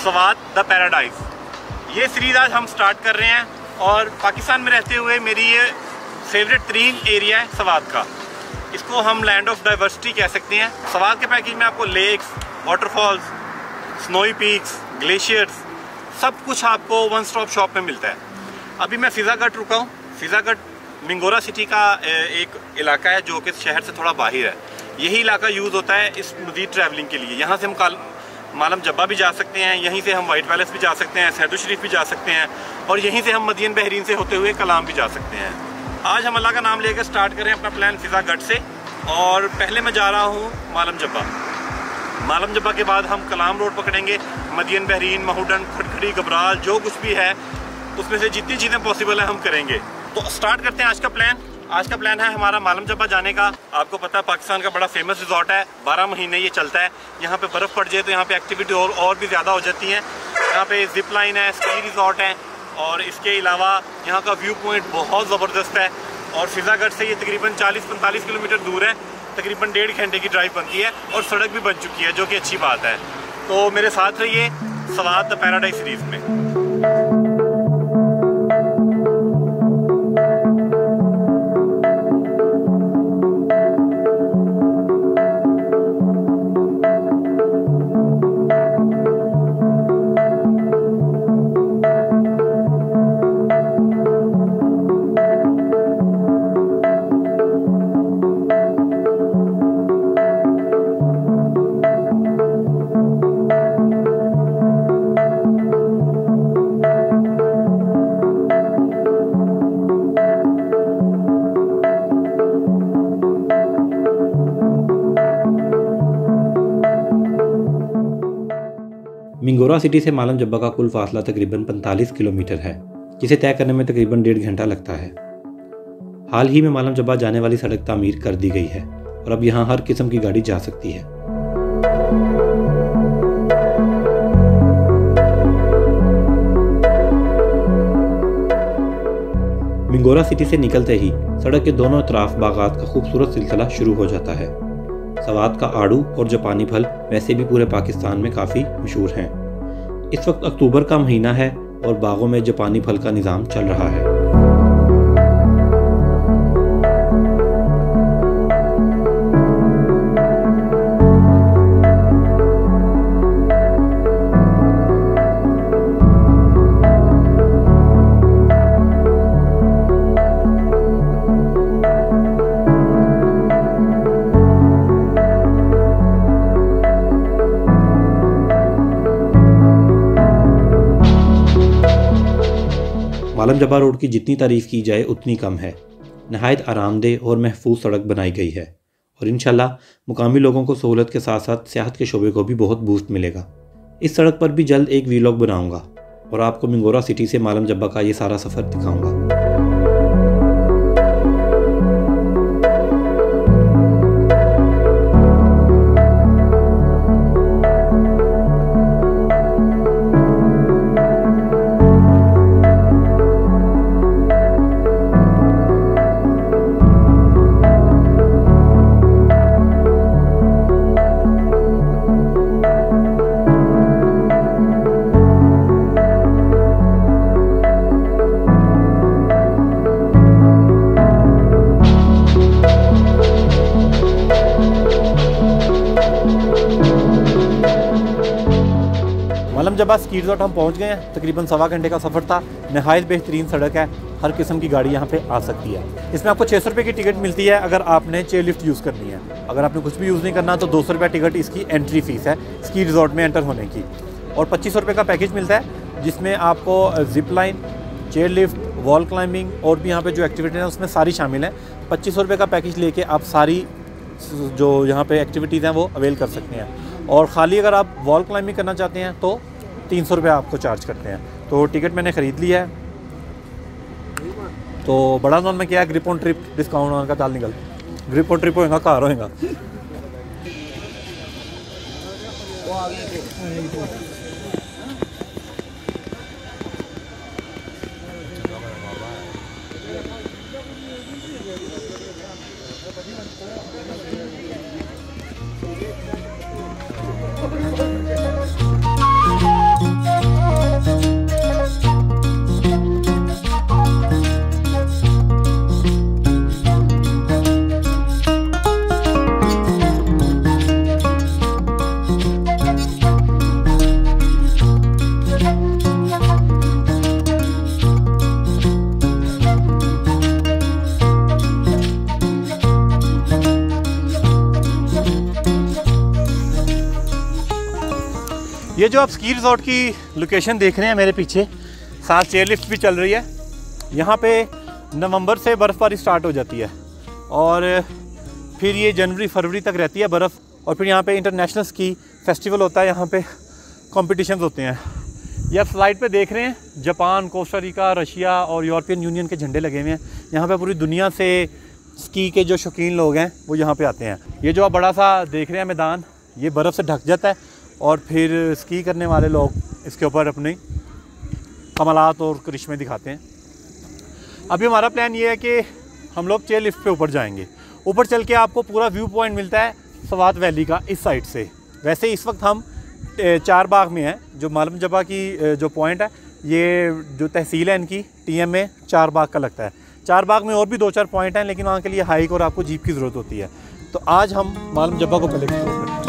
सवाद, the paradise. ये series आज हम स्टार्ट कर रहे हैं और पाकिस्तान में रहते हुए मेरी ये फेवरेट तरीन एरिया है सवाद का। इसको हम लैंड ऑफ़ डाइवर्सिटी कह सकते हैं। सवाद के पैकेज में आपको lakes waterfalls snowy peaks glaciers सब कुछ आपको वन स्टॉप शॉप में मिलता है। अभी मैं फिज़ागढ़ रुका हूँ। फिज़ागढ़ मिंगोरा सिटी का एक इलाका है जो कि शहर से थोड़ा बाहर है। यही इलाका यूज़ होता है इस मजीद ट्रैवलिंग के लिए। यहाँ से हम मालम जब्बा भी जा सकते हैं, यहीं से हम वाइट पैलेस भी जा सकते हैं सैदु शरीफ भी जा सकते हैं और यहीं से हम मदीन बहरीन से होते हुए कलाम भी जा सकते हैं। आज हम अल्लाह का नाम लेकर स्टार्ट करें अपना प्लान फिज़ागढ़ से और पहले मैं जा रहा हूँ मालम जब्बा। मालम जब्बा के बाद हम कलाम रोड पकड़ेंगे मदीन बहरीन महूडन खटखड़ी घबराल जो कुछ भी है, उसमें से जितनी चीज़ें पॉसिबल हैं हम करेंगे। तो स्टार्ट करते हैं आज का प्लान आज का प्लान है हमारा मालम जब्बा जाने का। आपको पता है पाकिस्तान का बड़ा फ़ेमस रिजॉर्ट है। बारह महीने ये चलता है। यहाँ पे बर्फ़ पड़ जाए तो यहाँ पे एक्टिविटी और और भी ज़्यादा हो जाती है। यहाँ पे जिप लाइन है स्की रिजॉर्ट है। और इसके अलावा यहाँ का व्यू पॉइंट बहुत ज़बरदस्त है। और फिज़ागढ़ से ये तकरीबन 40-45 किलोमीटर दूर है। तकरीबन डेढ़ घंटे की ड्राइव बनती है और सड़क भी बन चुकी है, जो कि अच्छी बात है। तो मेरे साथ रहिए सवाद द पैराडाइज सीरीज़ में। सिटी से मालम जब्बा का कुल फासला तकरीबन 45 किलोमीटर है, जिसे तय करने में तकरीबन डेढ़ घंटा लगता है। हाल ही में मालम जब्बा जाने वाली सड़क तामीर कर दी गई है और अब यहाँ हर किस्म की गाड़ी जा सकती है। मिंगोरा सिटी से निकलते ही सड़क के दोनों तरफ़ बागात का खूबसूरत सिलसिला शुरू हो जाता है। सवाद का आड़ू और जापानी फल वैसे भी पूरे पाकिस्तान में काफ़ी मशहूर हैं। इस वक्त अक्टूबर का महीना है और बागों में जापानी फल का निज़ाम चल रहा है। जबा रोड की जितनी तारीफ़ की जाए, उतनी कम है। नहायत आरामदेह और महफूज सड़क बनाई गई है और इन मुकामी लोगों को सहूलत के साथ साथ सियाहत के शोबे को भी बहुत बूस्ट मिलेगा। इस सड़क पर भी जल्द एक वीलॉग बनाऊँगा और आपको मिंगोरा सिटी से मालम जब्बा का ये सारा सफ़र दिखाऊँगा। स्की रिजॉर्ट हम पहुँच गए हैं। तकरीबन सवा घंटे का सफ़र था। नहायत बेहतरीन सड़क है। हर किस्म की गाड़ी यहाँ पे आ सकती है। इसमें आपको छः सौ रुपये की टिकट मिलती है अगर आपने चेयर लिफ्ट यूज़ करनी है। अगर आपने कुछ भी यूज़ नहीं करना तो दो सौ रुपया टिकट इसकी एंट्री फ़ीस है स्की रिजॉर्ट में एंटर होने की। और पच्चीस सौ रुपये का पैकेज मिलता है, जिसमें आपको zip line chair lift wall climbing और भी यहाँ पे जो एक्टिविटी है, उसमें सारी शामिल हैं। पच्चीस सौ रुपये का पैकेज लेके आप सारी जो यहाँ पे एक्टिविटीज़ हैं, वो अवेल कर सकते हैं। और ख़ाली अगर आप वॉल क्लाइंबिंग करना चाहते हैं तो तीन सौ रुपये आपको चार्ज करते हैं। तो टिकट मैंने ख़रीद लिया है। तो बड़ा नॉन में क्या है? ग्रिप ऑन ट्रिप डिस्काउंट का चाल निकल। ग्रिप ऑन ट्रिप होएगा कार होएगा। ये जो आप स्की रिजॉर्ट की लोकेशन देख रहे हैं मेरे पीछे साथ चेयर लिफ्ट भी चल रही है। यहाँ पे नवंबर से बर्फ़बारी स्टार्ट हो जाती है और फिर ये जनवरी, फरवरी तक रहती है बर्फ़ और फिर यहाँ पे इंटरनेशनल स्की फेस्टिवल होता है, यहाँ पे कॉम्पिटिशन होते हैं। ये आप स्लाइड पे देख रहे हैं, जापान कोस्टारिका रशिया और यूरोपियन यूनियन के झंडे लगे हुए हैं। यहाँ पे पूरी दुनिया से स्की के जो शौकीन लोग हैं, वो यहाँ पे आते हैं। ये जो आप बड़ा सा देख रहे हैं मैदान, ये बर्फ़ से ढक जाता है और फिर स्की करने वाले लोग इसके ऊपर अपनी कमलात और करिश्मे दिखाते हैं। अभी हमारा प्लान ये है कि हम लोग चेयर लिफ्ट पे ऊपर जाएँगे। ऊपर चल के आपको पूरा व्यू पॉइंट मिलता है सवात वैली का इस साइड से। वैसे इस वक्त हम चार बाग में हैं, जो मालम जबा की जो पॉइंट है, ये जो तहसील है इनकी टीएम में चार बाग का लगता है। चार बाग में और भी दो चार पॉइंट हैं, लेकिन वहाँ के लिए हाइक और आपको जीप की ज़रूरत होती है। तो आज हम मालम जबा को पहले एक्सप्लोर करते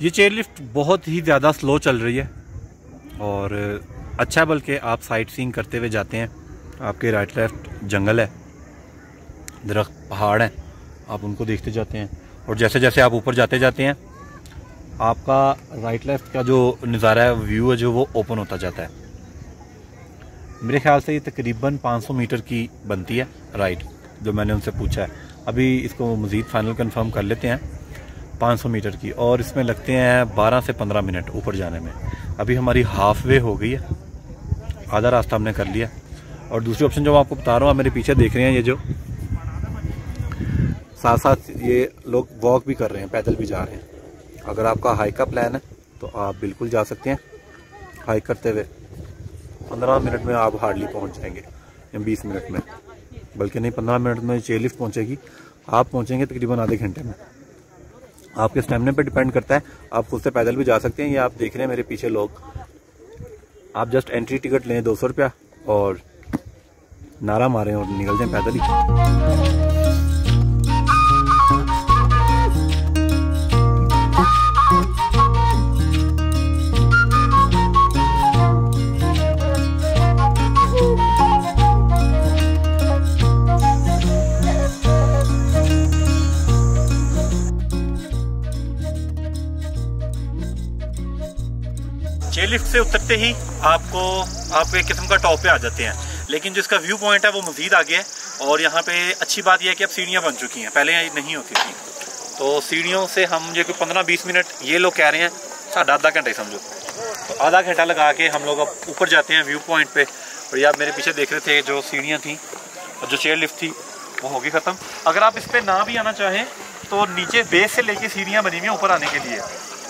ये चेयर लिफ्ट बहुत ही ज़्यादा स्लो चल रही है और अच्छा बल्कि आप साइट सीइंग करते हुए जाते हैं। आपके राइट लेफ़्ट जंगल है, दरख्त, पहाड़ हैं, आप उनको देखते जाते हैं और जैसे जैसे आप ऊपर जाते जाते हैं, आपका राइट लेफ़्ट का जो नज़ारा है व्यू है, जो वो ओपन होता जाता है। मेरे ख्याल से ये तकरीबन 500 मीटर की बनती है राइट जो मैंने उनसे पूछा है। अभी इसको मज़ीद फाइनल कंफर्म कर लेते हैं। 500 मीटर की और इसमें लगते हैं 12 से 15 मिनट ऊपर जाने में। अभी हमारी हाफ़ वे हो गई है। आधा रास्ता हमने कर लिया। और दूसरी ऑप्शन जो मैं आपको बता रहा हूँ, आप मेरे पीछे देख रहे हैं ये जो साथ साथ ये लोग वॉक भी कर रहे हैं, पैदल भी जा रहे हैं। अगर आपका हाइक का प्लान है तो आप बिल्कुल जा सकते हैं हाइक करते हुए। पंद्रह मिनट में आप हार्डली पहुँच जाएँगे, या बीस मिनट में। बल्कि नहीं, पंद्रह मिनट में चेयर लिफ्ट पहुंचेगी। आप पहुँचेंगे तकरीबन आधे घंटे में। आपके स्टेमिना पे डिपेंड करता है। आप खुद से पैदल भी जा सकते हैं, ये आप देख रहे हैं मेरे पीछे लोग। आप जस्ट एंट्री टिकट लें, दो सौ रुपया, और नारा मारें और निकल जाएँ पैदल ही। लिफ्ट से उतरते ही आपको, आप एक किस्म का टॉप पे आ जाते हैं। लेकिन जो इसका व्यू पॉइंट है, वो मज़ीद आगे है। और यहाँ पे अच्छी बात यह है कि अब सीढ़ियाँ बन चुकी हैं। पहले नहीं होती थी। तो सीढ़ियों से हम जो कोई पंद्रह बीस मिनट ये लोग कह रहे हैं, साढ़ा आधा घंटा ही समझो। तो आधा घंटा लगा के हम लोग अब ऊपर जाते हैं व्यू पॉइंट पर और ये आप मेरे पीछे देख रहे थे जो सीढ़ियाँ थी और जो चेयर लिफ्ट थी, वो होगी ख़त्म। अगर आप इस पर ना भी आना चाहें तो नीचे बेस से लेके सीढ़ियाँ बनी हुई हैं ऊपर आने के लिए।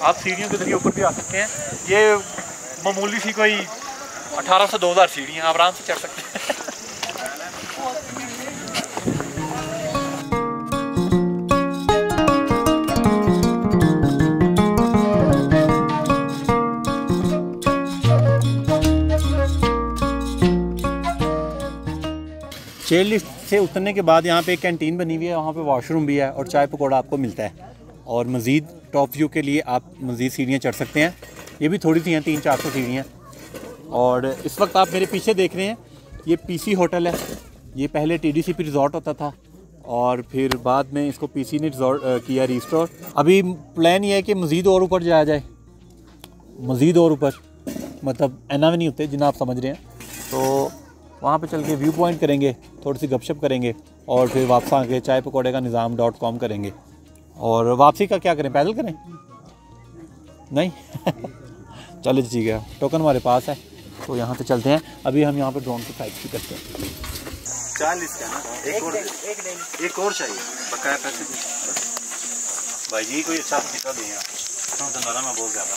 आप सीढ़ियों के ज़रिए ऊपर भी आ सकते हैं। ये मामूली सी कोई अठारह सौ, दो हज़ार सीढ़ियाँ आप आराम से चढ़ सकते हैं। चेयर लिफ्ट से उतरने के बाद यहाँ पे एक कैंटीन बनी हुई है, वहाँ पे वॉशरूम भी है और चाय पकौड़ा आपको मिलता है। और मज़ीद टॉप व्यू के लिए आप मज़ीद सीढ़ियाँ चढ़ सकते हैं। ये भी थोड़ी सी हैं, तीन चार सौ सीढ़ियाँ। और इस वक्त आप मेरे पीछे देख रहे हैं, ये पीसी होटल है। ये पहले टीडीसीपी रिजॉर्ट होता था और फिर बाद में इसको पीसी ने रिजॉर्ट किया रिस्टोर अभी प्लान ये है कि मज़ीद और ऊपर जाया जाए। मज़ीद और ऊपर मतलब एना भी नहीं होते जिन्हें आप समझ रहे हैं। तो वहाँ पे चल के व्यू पॉइंट करेंगे, थोड़ी सी गपशप करेंगे और फिर वापस आके चाय पकौड़े का निज़ाम डॉट कॉम करेंगे। और वापसी का क्या करें? पैदल करें? नहीं? चलो ठीक है टोकन हमारे पास है तो यहाँ से चलते हैं। अभी हम यहाँ पर ड्रोन की फ़्लाइट भी करते हैं। चालीस का ना? एक और एक और चाहिए। बकाया पैसे भाई जी कोई अच्छा सा दें आप तो नरम है बहुत ज़्यादा।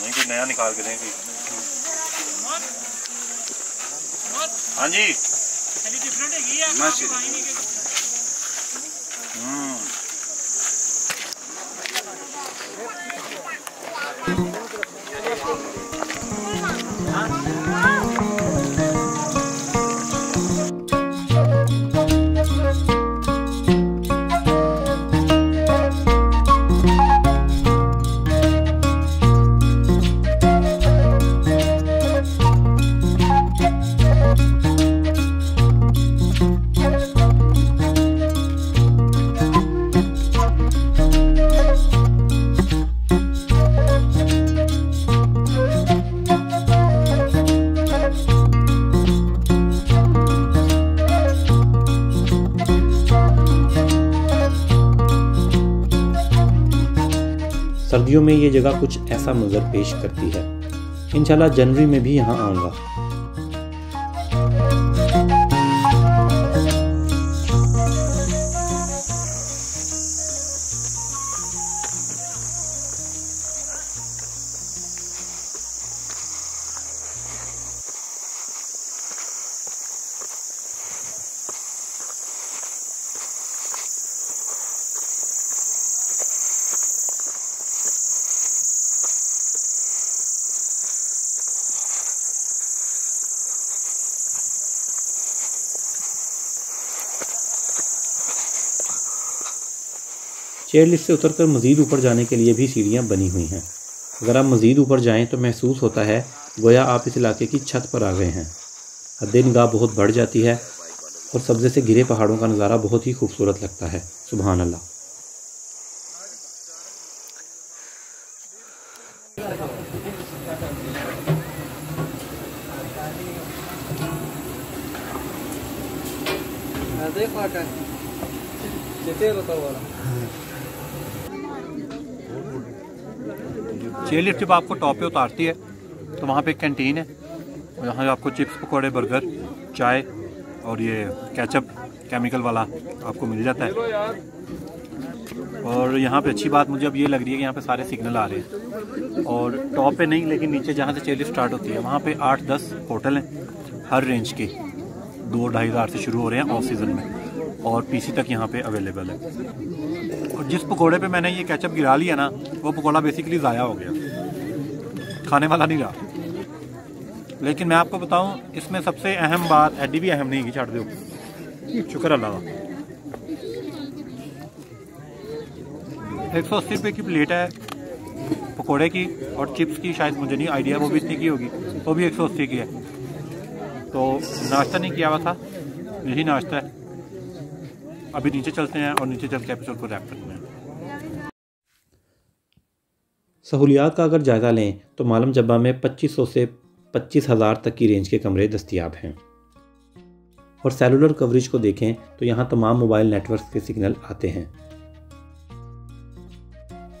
नहीं कोई नया निकाल के दें कोई हाँ जी हम्म सर्दियों में ये जगह कुछ ऐसा मंजर पेश करती है। इनशाला जनवरी में भी यहाँ आऊँगा। चेयर लिफ्ट से उतरकर मज़ीद ऊपर जाने के लिए भी सीढ़ियाँ बनी हुई हैं। अगर आप मज़ीद ऊपर जाएँ तो महसूस होता है, गोया आप इस इलाके की छत पर आ गए हैं। हद निगाह बहुत बढ़ जाती है और सब्ज़े से घिरे पहाड़ों का नज़ारा बहुत ही खूबसूरत लगता है। सुबहान अल्लाह चेयर लिफ्ट जब आपको टॉप पे उतारती है तो वहाँ पे एक कैंटीन है यहाँ आपको चिप्स, पकौड़े, बर्गर, चाय और ये कैचअप, केमिकल वाला आपको मिल जाता है। और यहाँ पे अच्छी बात मुझे अब ये लग रही है कि यहाँ पे सारे सिग्नल आ रहे हैं। और टॉप पे नहीं, लेकिन नीचे जहाँ से चेली स्टार्ट होती है, वहाँ पे आठ, दस होटल हैं, हर रेंज के। दो, ढाई हज़ार से शुरू हो रहे हैं ऑफ़ सीज़न में, और पीसी तक यहाँ पे अवेलेबल है। और जिस पकोड़े पे मैंने ये कैचअप गिरा लिया ना, वो पकोड़ा बेसिकली ज़ाया हो गया। खाने वाला नहीं रहा। लेकिन मैं आपको बताऊँ, इसमें सबसे अहम बात एडी भी अहम नहीं की छाट दो। शुक्र अल्लाह का एक सौ अस्सी रुपये की प्लेट है पकोड़े की और चिप्स की, शायद मुझे नहीं आइडिया, वो भी इतनी की होगी। वो भी एक सौ अस्सी की है। तो नाश्ता नहीं किया हुआ था, यही नाश्ता है। अभी नीचे चलते हैं और नीचे चल के एपिसोड को रैप करते हैं। सहूलियात का अगर जायज़ा लें तो मालम जब्बा में 2500 से पच्चीस हज़ार तक की रेंज के कमरे दस्तियाब हैं। और सेलुलर कवरेज को देखें तो यहाँ तमाम मोबाइल नेटवर्क के सिग्नल आते हैं।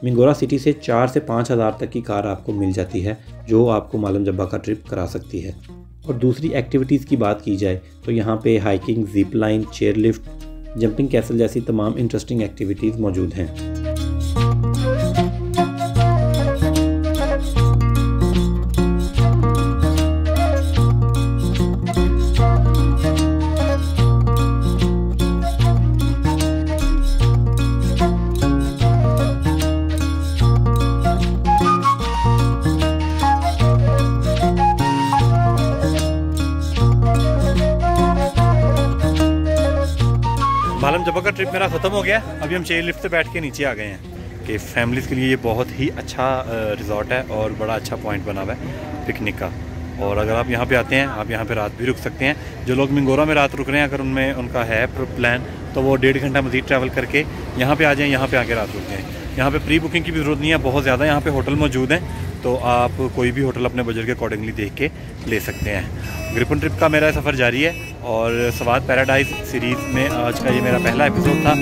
मिंगोरा सिटी से चार से पाँच हज़ार तक की कार आपको मिल जाती है, जो आपको मालम जब्बा का ट्रिप करा सकती है। और दूसरी एक्टिविटीज़ की बात की जाए तो यहाँ पे hiking, zip line chair lift jumping castle जैसी तमाम इंटरेस्टिंग एक्टिविटीज़ मौजूद हैं। ट्रिप मेरा ख़त्म हो गया। अभी हम चेयर लिफ्ट से बैठ के नीचे आ गए हैं कि फैमिलीज़ के लिए ये बहुत ही अच्छा रिजॉर्ट है और बड़ा अच्छा पॉइंट बना हुआ है पिकनिक का। और अगर आप यहाँ पे आते हैं, आप यहाँ पे रात भी रुक सकते हैं। जो लोग मिंगोरा में रात रुक रहे हैं, अगर उनमें उनका है प्लान तो वो डेढ़ घंटा मजीद ट्रैवल करके यहाँ पे आ जाएँ, यहाँ पे आके रात रुक जाएँ। यहाँ पे प्री बुकिंग की भी ज़रूरत नहीं है, बहुत ज़्यादा यहाँ पे होटल मौजूद हैं तो आप कोई भी होटल अपने बजट के अकॉर्डिंगली देख के ले सकते हैं। ग्रिपन ट्रिप का मेरा सफ़र जारी है, और सवाद पैराडाइज सीरीज़ में आज का ये मेरा पहला एपिसोड था।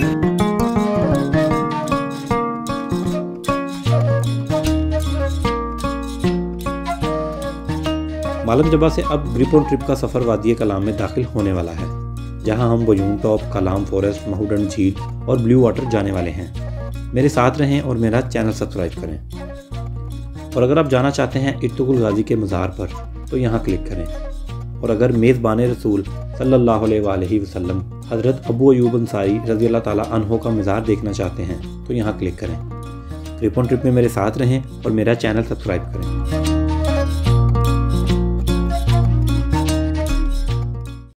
मालम जबा से अब ग्रिपोन ट्रिप का सफ़र वादी कलाम में दाखिल होने वाला है, जहाँ हम बजून टॉप, कलाम फॉरेस्ट महूडन झील और ब्लू वाटर जाने वाले हैं। मेरे साथ रहें और मेरा चैनल सब्सक्राइब करें। और अगर आप जाना चाहते हैं इर्तुगुल गाजी के मज़ार पर तो यहाँ क्लिक करें। और अगर मेज़बान रसूल अलैहि वसल्लम हज़रत अबू अयूब अंसारी रज़ी अल्लाह अनहो का मज़ार देखना चाहते हैं तो यहाँ क्लिक करें। रिपोन ट्रिप में मेरे साथ रहें और मेरा चैनल सब्सक्राइब करें।